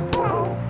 Yeah.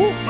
Woo.